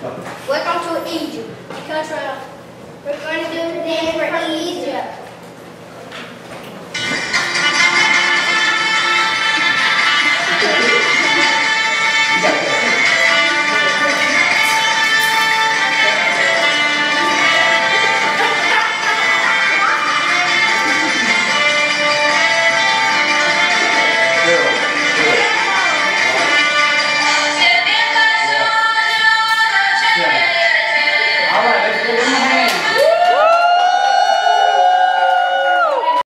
Welcome to Egypt, the country of.